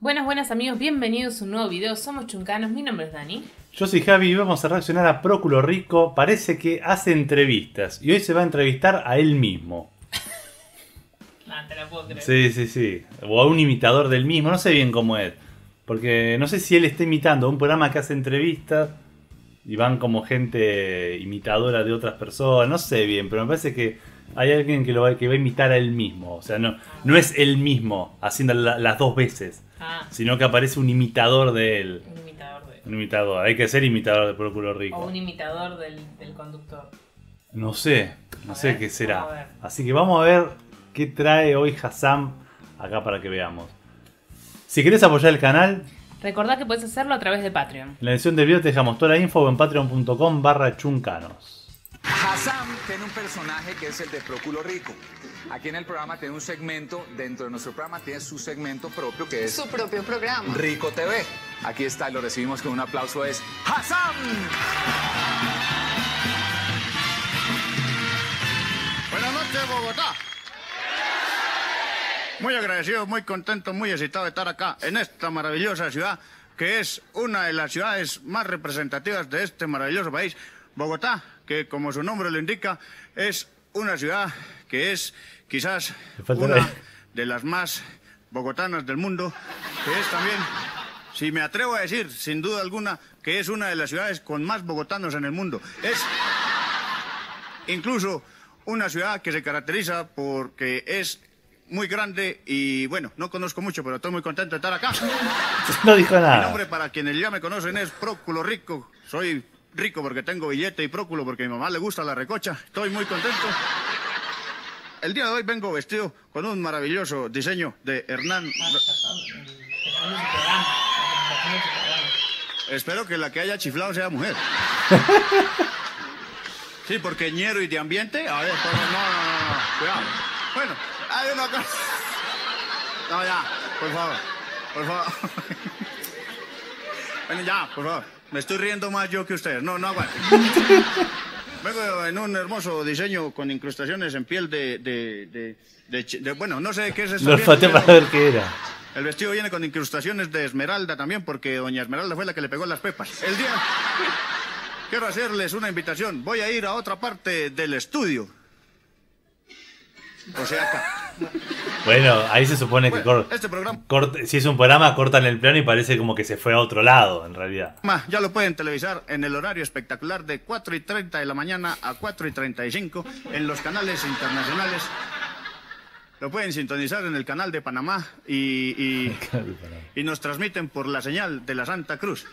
Buenas, buenas amigos, bienvenidos a un nuevo video. Somos Chuncanos, mi nombre es Dani. Yo soy Javi y vamos a reaccionar a Próculo Rico. Parece que hace entrevistas y hoy se va a entrevistar a él mismo. No, te la puedo creer. Sí, sí, sí. O a un imitador del mismo, no sé bien cómo es. Porque no sé si él está imitando un programa que hace entrevistas y van como gente imitadora de otras personas, no sé bien, pero me parece que hay alguien que, lo va, que va a imitar a él mismo. O sea, no, no es él mismo haciendo la- las dos veces, Ah, sino que aparece un imitador de él. un imitador de... Un imitador, hay que ser imitador de Próculo Rico. O un imitador del, del conductor. No sé, no A sé ver, qué será. Así que vamos a ver qué trae hoy Hassam acá para que veamos. Si querés apoyar el canal, Recordá que puedes hacerlo a través de Patreon. en la edición del video te dejamos toda la info en patreon.com barra chuncanos. Hassan tiene un personaje que es el de Próculo Rico. Aquí en el programa tiene un segmento, dentro de nuestro programa tiene su segmento propio que es su propio programa. Rico TV. Aquí está, lo recibimos con un aplauso, es Hassan. Buenas noches, Bogotá. Muy agradecido, muy contento, muy excitado de estar acá en esta maravillosa ciudad, que es una de las ciudades más representativas de este maravilloso país. Bogotá, que como su nombre lo indica, es una ciudad que es quizás una de las más bogotanas del mundo, que es también, si me atrevo a decir, sin duda alguna, que es una de las ciudades con más bogotanos en el mundo. Es incluso una ciudad que se caracteriza porque es muy grande y bueno, no conozco mucho, pero estoy muy contento de estar acá. No dijo Mi nada. nombre para quienes ya me conocen es Próculo Rico. Soy rico porque tengo billete y próculo porque a mi mamá le gusta la recocha. Estoy muy contento. El día de hoy vengo vestido con un maravilloso diseño de Hernán. Espero que la que haya chiflado sea mujer. Sí, porque ñero y de ambiente. A ver, pues, no, no, no, no, cuidado. Bueno, hay una cosa. No, ya, por favor, por favor. Bueno, ya, por favor. Me estoy riendo más yo que ustedes. No, no aguanto. Vengo en un hermoso diseño con incrustaciones en piel de. de, de, de chi- de- bueno, no sé qué es eso. Lo olfateé para ver qué era. El vestido viene con incrustaciones de esmeralda también, porque doña Esmeralda fue la que le pegó las pepas. El día. Quiero hacerles una invitación. Voy a ir a otra parte del estudio. O sea, acá. Bueno, ahí se supone que Bueno, este programa cort- si es un programa, cortan el plano y parece como que se fue a otro lado, en realidad. ya lo pueden televisar en el horario espectacular de 4 y 30 de la mañana a 4 y 35 en los canales internacionales. Lo pueden sintonizar en el canal de Panamá y, y, y nos transmiten por la señal de la Santa Cruz.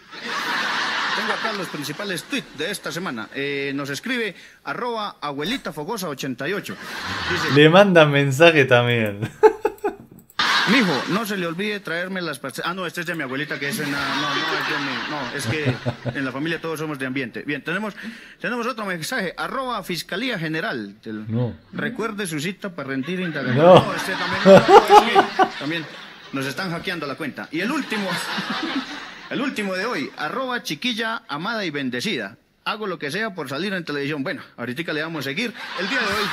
Tengo acá los principales tweets de esta semana. Eh, nos escribe arroba abuelita fogosa 88. Dice, Le mandan mensaje también. mijo, no se le olvide traerme las pastillas. Ah, no, este es de mi abuelita que es una... No, no, es de mi... No, es que en la familia todos somos de ambiente. Bien, tenemos, tenemos otro mensaje. Arroba Fiscalía General. No. Recuerde su cita para rendir indagación. No. este también, no, también nos están hackeando la cuenta. Y el último, el último de hoy, arroba chiquilla amada y bendecida. Hago lo que sea por salir en televisión. Bueno, ahorita le vamos a seguir. El día de hoy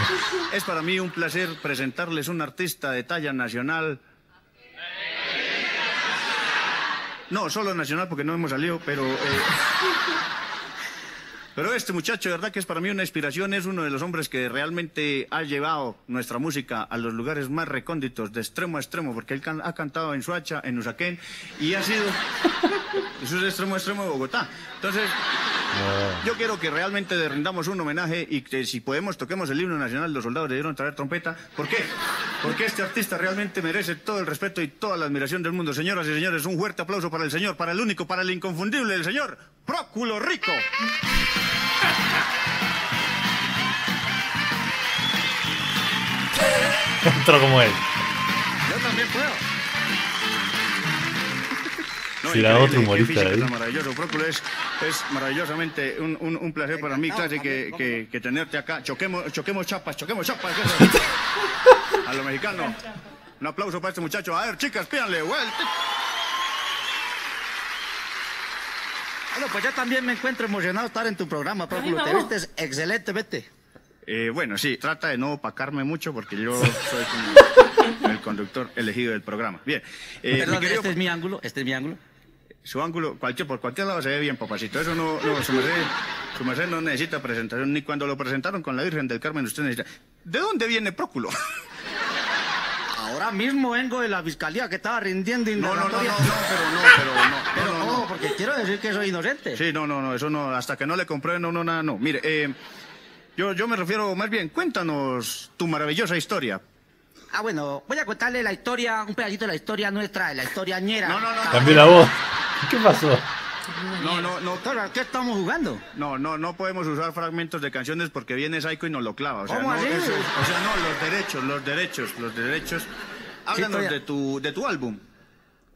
es para mí un placer presentarles un artista de talla nacional. No, solo nacional porque no hemos salido, pero... eh, Pero este muchacho, de verdad que es para mí una inspiración, es uno de los hombres que realmente ha llevado nuestra música a los lugares más recónditos, de extremo a extremo, porque él can- ha cantado en Suacha, en Usaquén, y ha sido... Eso es de extremo a extremo de Bogotá. Entonces, yo quiero que realmente le rindamos un homenaje y que si podemos toquemos el himno nacional, los soldados debieron traer trompeta. ¿Por qué? Porque este artista realmente merece todo el respeto y toda la admiración del mundo. Señoras y señores, un fuerte aplauso para el señor, para el único, para el inconfundible, el señor Próculo Rico. Entró como él. Yo también puedo. Será otro humorista tan maravilloso. Próculo es, es maravillosamente un, un- un placer para mí, casi que, que- que tenerte acá. Choquemos, choquemos chapas, choquemos chapas. eso. A lo mexicano. Un aplauso para este muchacho. A ver, chicas, pídanle vuelta. Bueno, pues yo también me encuentro emocionado de estar en tu programa, Próculo. Te vistes excelentemente. Eh, bueno, sí, trata de no opacarme mucho porque yo soy como... el conductor elegido del programa. Bien. eh, Perdón, querido- este es mi ángulo, este es mi ángulo. Su ángulo, cualquier, por cualquier lado se ve bien, papacito. Eso no, no su, merced, su merced no necesita presentación. Ni cuando lo presentaron con la Virgen del Carmen, usted necesita. ¿De dónde viene Próculo? Ahora mismo vengo de la fiscalía que estaba rindiendo No, no, no, no, indagatoria. no, pero no, pero no. Pero no, no, no, porque quiero decir que soy inocente. Sí, no, no, no, eso no, hasta que no le compré, no, no, nada, no. Mire, eh, yo, yo me refiero más bien, cuéntanos tu maravillosa historia. Ah, bueno, voy a contarle la historia, un pedacito de la historia nuestra, de la historia ñera. No, no, no. Cambió la voz. ¿Qué pasó? No, no, no, ¿a ¿qué estamos jugando? no, no, no podemos usar fragmentos de canciones porque viene Psycho y nos lo clava. O sea, ¿Cómo no, así? eso- o sea, no, los derechos, los derechos, los derechos. Háblanos de tu, de tu álbum.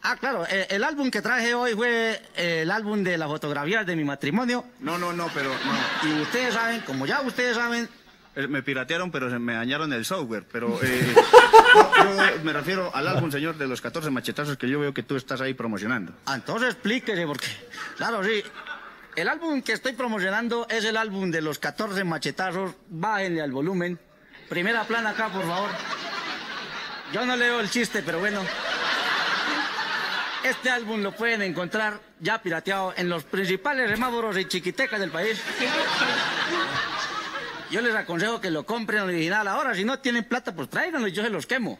Ah, claro, eh, el álbum que traje hoy fue eh, el álbum de las fotografías de mi matrimonio. No, no, no, pero no. Y ustedes saben, como ya ustedes saben, Me piratearon, pero se me dañaron el software. Pero eh, yo me refiero al álbum, señor, de los 14 machetazos que yo veo que tú estás ahí promocionando. ah, entonces explíquese, porque, claro, sí. El álbum que estoy promocionando es el álbum de los 14 machetazos. Bájenle al volumen. Primera plana acá, por favor. Yo no leo el chiste, pero bueno. Este álbum lo pueden encontrar ya pirateado en los principales semáforos y chiquitecas del país. Yo les aconsejo que lo compren original ahora. Si no tienen plata, pues tráiganlo y yo se los quemo.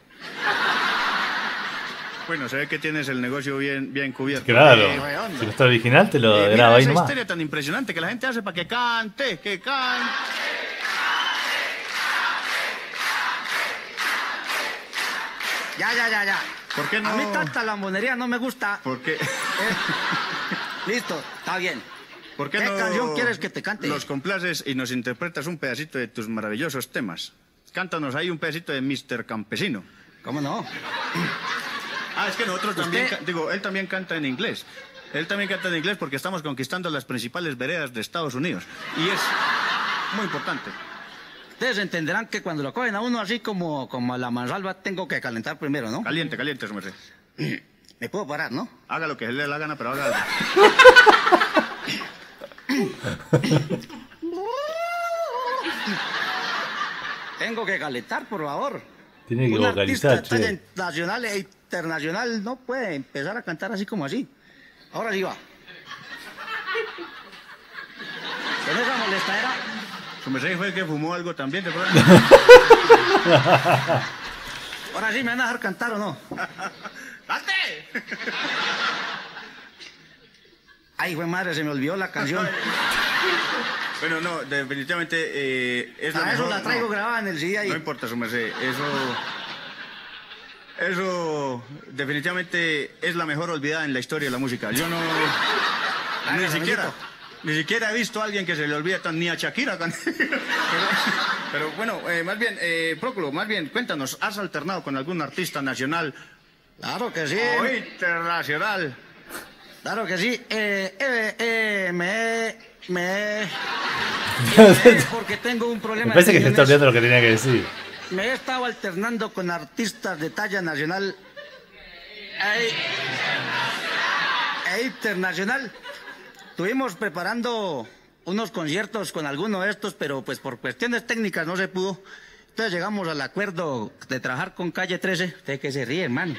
Bueno, se ve que tienes el negocio bien, bien cubierto. Claro. Eh, Si no está original, te lo eh, graba mira ahí esa nomás. historia tan impresionante que la gente hace para que cante, que cante. Ya, ya, ya, ya. ¿Por qué no? A mí tanta lambonería no me gusta. ¿Por qué, Eh, listo, está bien. Por qué, ¿Qué no canción quieres que te cante? Nos complaces y nos interpretas un pedacito de tus maravillosos temas. Cántanos ahí un pedacito de Mr. Campesino. ¿Cómo no? Ah, es que nosotros también, Usted- ca- digo, él también canta en inglés. Él también canta en inglés porque estamos conquistando las principales veredas de Estados Unidos. Y es muy importante. Ustedes entenderán que cuando lo cogen a uno así como, como a la mansalva, tengo que calentar primero, ¿no? Caliente, caliente, su merced. Me puedo parar, ¿no? Haga lo que le dé la gana, pero haga. Tengo que calentar, por favor. Tiene que Un artista vocalizar, talla che. nacional e internacional no puede empezar a cantar así como así. Ahora sí va. Con esa molestadera, Su merced fue el que fumó algo también, ¿de pronto? ahora sí me van a dejar cantar o no. ¡Cante! Ay, güey madre, se me olvidó la canción. Bueno, no, definitivamente eh, es la A eso mejor. la traigo no, grabada en el CD ahí. No importa, su merced. Eso. Eso definitivamente es la mejor olvidada en la historia de la música. Yo no. ni siquiera. Ni siquiera he visto a alguien que se le olvide tan ni a Shakira. tan- pero, pero bueno, eh, más bien, eh, Próculo, más bien, cuéntanos, ¿has alternado con algún artista nacional Claro que sí. o internacional? Claro que sí. Eh, eh, eh, me, me, porque tengo un problema. Me parece que se está olvidando lo que tenía que decir. Me he estado alternando con artistas de talla nacional e, e internacional. Estuvimos preparando unos conciertos con alguno de estos, pero pues por cuestiones técnicas no se pudo. Entonces llegamos al acuerdo de trabajar con Calle 13. Usted que se ríe, hermano.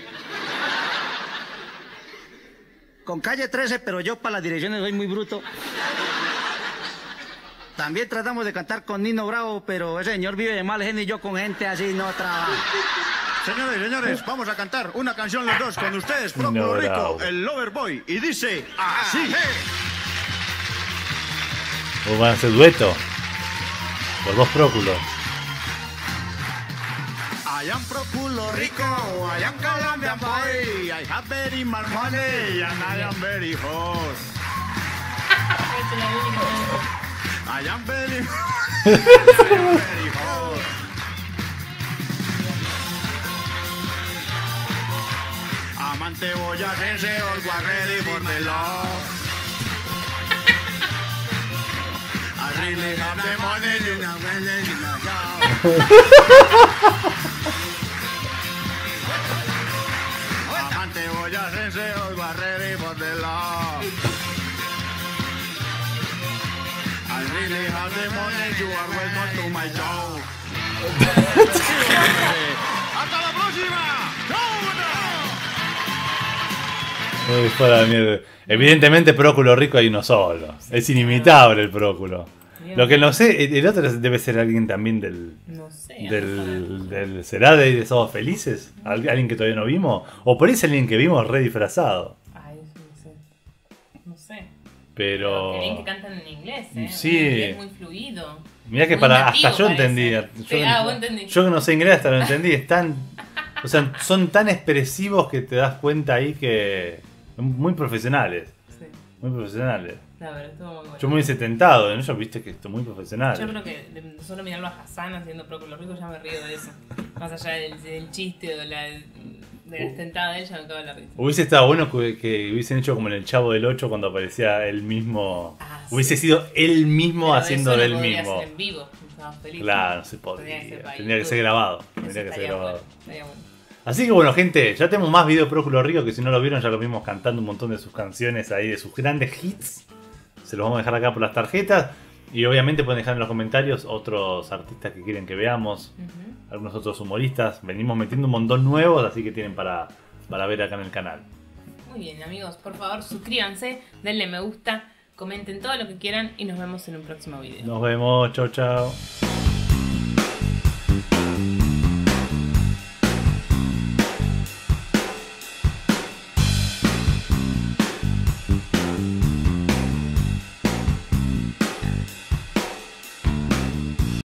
Con Calle 13, pero yo para las direcciones soy muy bruto. También tratamos de cantar con Nino Bravo, pero ese señor vive de mal genio y yo con gente así no trabajo. Señores, señores, vamos a cantar una canción los dos con ustedes, Próculo No, Rico, bravo. el Lover Boy. Y dice así. O van a hacer dueto. Por dos próculos. I am Rico, I am boy, I have very much money and I am very hot. I am very, I am very hot. All was. I really have the money, you know, when you ready for the love. I really have the money, you are welcome to my show. ¡Hasta la próxima! Uy, fuera de mierda. Evidentemente, Próculo Rico hay uno solo. Es inimitable el Próculo. Lo que no sé, el otro debe ser alguien también del. No sé. del, del ¿Será de, de Somos Felices? ¿Al- ¿Alguien que todavía no vimos? ¿O por ahí es alguien que vimos re disfrazado? Ay, eso no sé. No sé. Pero. Qué bien que cantan en inglés, ¿eh? Sí. Inglés muy fluido. Mirá que Muy para. nativo hasta yo parece. entendía. Yo, ah, vos entendí. yo que no sé inglés hasta lo entendí. Están. O sea, son tan expresivos que te das cuenta ahí que. Muy profesionales. Muy profesionales. Estuvo muy bueno. Yo me hubiese tentado, ¿no? Yo viste que esto muy profesional. Yo creo que de- solo mirarlo a Hassan haciendo Próculo Rico ya me río de eso. Más allá del, del chiste o de la, de de él, ya me cago en la risa. Hubiese estado bueno que, que hubiesen hecho como en el Chavo del 8 cuando aparecía él mismo. Ah, hubiese sí. sido él mismo Pero haciendo eso de lo él podría mismo. hacer en vivo, feliz. Claro, no se podía. Tendría que ser Tendría que ser grabado. Tendría que ser grabado. bueno. Así que bueno, gente, ya tenemos más videos de Próculo Rico que si no lo vieron ya lo vimos cantando un montón de sus canciones ahí, de sus grandes hits. Se los vamos a dejar acá por las tarjetas. Y obviamente pueden dejar en los comentarios otros artistas que quieren que veamos, Ujú. algunos otros humoristas. Venimos metiendo un montón nuevos, así que tienen para, para ver acá en el canal. Muy bien, amigos, por favor suscríbanse, denle me gusta, comenten todo lo que quieran y nos vemos en un próximo video. Nos vemos, chau chau.